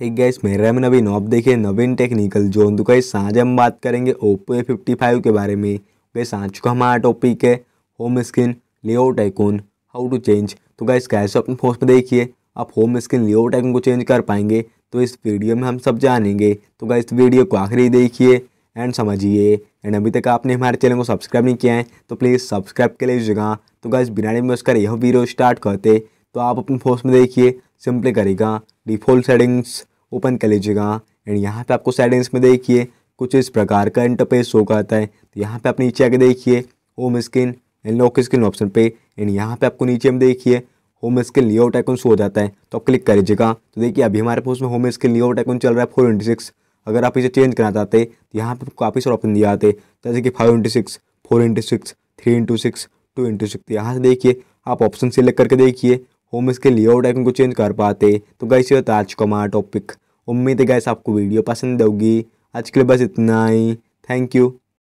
हे gas मेरा में नवीन। आप देखिए नवीन टेक्निकल जोन। तो गैस आज हम बात करेंगे ओप्पो ए फिफ्टी फाइव के बारे में। गैस आज का हमारा टॉपिक है home screen layout icon how to change तो गैस कैसे अपने फ़ोन में देखिए, आप होम स्क्रीन लेआउट आइकन को चेंज कर पाएँगे तो इस वीडियो में हम सब जानेंगे। तो गैस वीडियो को आखिरी देखिए एंड समझिए। एंड अभी तक आपने हमारे चैनल को सब्सक्राइब नहीं किया है तो प्लीज़ सब्सक्राइब कर लीजिएगा तो गैस बिना में उसका यह वीडियो स्टार्ट करते। तो आप अपने फ़ोन में देखिए सिंपली करेगा। डिफ़ॉल्ट सेटिंग्स ओपन कर लीजिएगा। एंड यहाँ पे आपको सेटिंग्स में देखिए, कुछ इस प्रकार का इंटरफेस शो करता है। तो यहाँ पे आप नीचे आके देखिए home screen and lock screen option पे। एंड यहाँ पे आपको नीचे में देखिए home screen layout icon show हो जाता है। तो आप क्लिक कर लीजिएगा। तो देखिए, अभी हमारे पास में होम स्क्रीन लेआउट आइकन चल रहा है फोर इंटू सिक्स अगर आप इसे चेंज करना चाहते तो यहाँ पर काफ़ी सारे ऑप्शन दिए आते जैसे कि five into six four into six three into six two into six यहाँ से देखिए, आप ऑप्शन सिलेक्ट करके देखिए होम स्क्रीन लेआउट आइकन को चेंज कर पाते। तो गैस ये आज का हमारा टॉपिक उम्मीद है गैस आपको वीडियो पसंद होगी। आज के लिए बस इतना ही। Thank you